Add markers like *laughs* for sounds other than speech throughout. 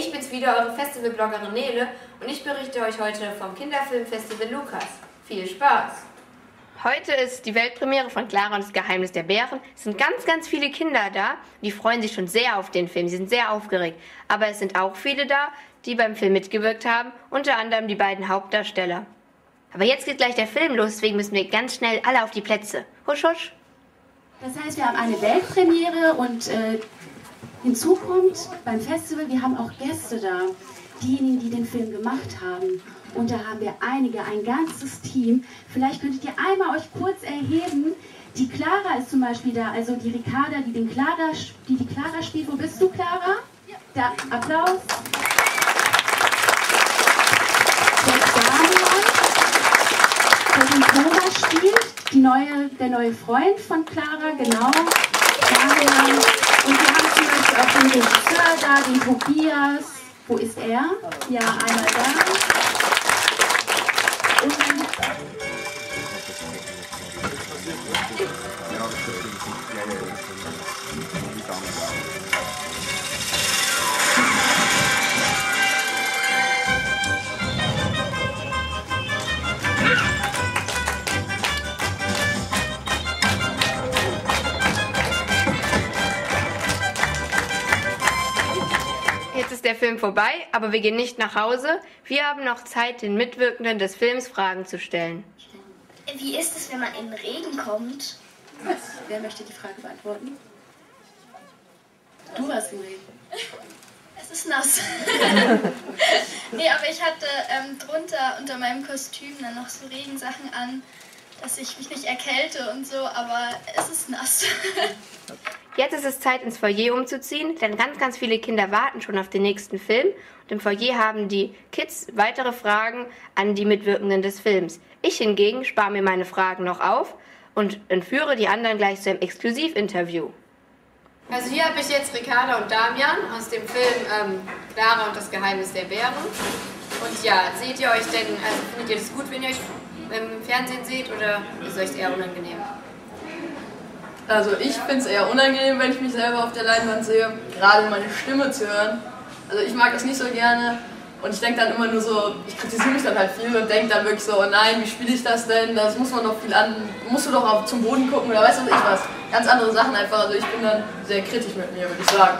Ich bin's wieder, eure Festivalbloggerin Nele und ich berichte euch heute vom Kinderfilmfestival Lukas. Viel Spaß! Heute ist die Weltpremiere von Clara und das Geheimnis der Bären. Es sind ganz, ganz viele Kinder da. Die freuen sich schon sehr auf den Film. Sie sind sehr aufgeregt. Aber es sind auch viele da, die beim Film mitgewirkt haben. Unter anderem die beiden Hauptdarsteller. Aber jetzt geht gleich der Film los, deswegen müssen wir ganz schnell alle auf die Plätze. Husch, husch. Das heißt, wir haben eine Weltpremiere und äh, hinzu kommt beim Festival, wir haben auch Gäste da. Diejenigen, die den Film gemacht haben. Und da haben wir einige, ein ganzes Team. Vielleicht könntet ihr einmal euch kurz erheben. Die Clara ist zum Beispiel da, also die Ricarda, die, den Clara, die die Clara spielt. Wo bist du, Clara? Da, Applaus. Der Damian, der den Thomas spielt, die neue, der neue Freund von Clara, genau. Damian. Und wir haben zum Beispiel auch den Regisseur da, den Tobias. Wo ist er? Ja, einmal da. Jetzt ist der Film vorbei, aber wir gehen nicht nach Hause. Wir haben noch Zeit, den Mitwirkenden des Films Fragen zu stellen. Wie ist es, wenn man in den Regen kommt? Was? Wer möchte die Frage beantworten? Du warst im Regen. Es ist nass. *laughs* nee, aber ich hatte ähm, drunter unter meinem Kostüm dann noch so Regensachen an, dass ich mich nicht erkälte und so, aber es ist nass. Jetzt ist es Zeit, ins Foyer umzuziehen, denn ganz, ganz viele Kinder warten schon auf den nächsten Film. Und im Foyer haben die Kids weitere Fragen an die Mitwirkenden des Films. Ich hingegen spare mir meine Fragen noch auf und entführe die anderen gleich zu einem Exklusivinterview. Also hier habe ich jetzt Ricarda und Damian aus dem Film ähm, Clara und das Geheimnis der Bären. Und ja, seht ihr euch denn, also findet ihr das gut, wenn ihr euch im Fernsehen seht oder ist euch eher unangenehm? Also ich finde es eher unangenehm, wenn ich mich selber auf der Leinwand sehe, gerade meine Stimme zu hören. Also ich mag das nicht so gerne und ich denke dann immer nur so, ich kritisiere mich dann halt viel und denke dann wirklich so, oh nein, wie spiele ich das denn? Das muss man doch viel an, musst du doch auch zum Boden gucken oder weißt du was was. Ganz andere Sachen einfach, also ich bin dann sehr kritisch mit mir, würde ich sagen.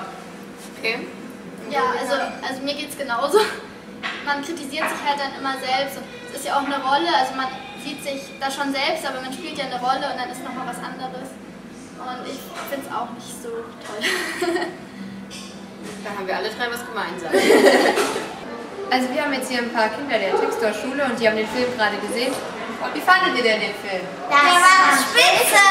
Okay. Ja, also, also mir geht es genauso. Man kritisiert sich halt dann immer selbst. Und es ist ja auch eine Rolle, also man sieht sich da schon selbst, aber man spielt ja eine Rolle und dann ist nochmal was anderes. Und ich finde es auch nicht so toll. *laughs* Da haben wir alle drei was gemeinsam. *laughs* Also wir haben jetzt hier ein paar Kinder der Textor Schule und die haben den Film gerade gesehen. Wie fandet ihr denn den Film? Das war spitze!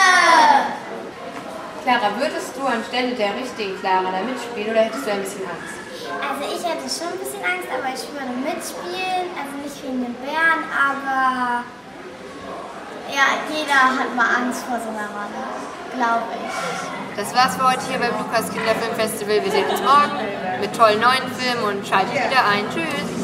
Clara, würdest du anstelle der richtigen Clara da mitspielen oder hättest du ein bisschen Angst? Also ich hätte schon ein bisschen Angst, aber ich würde mitspielen. Also nicht wegen den Bären, aber ja, jeder hat mal Angst vor so einer Rolle, glaube ich. Das war's für heute hier beim Lukas Kinderfilmfestival. Wir sehen uns morgen mit tollen neuen Filmen und schaltet wieder ein. Tschüss!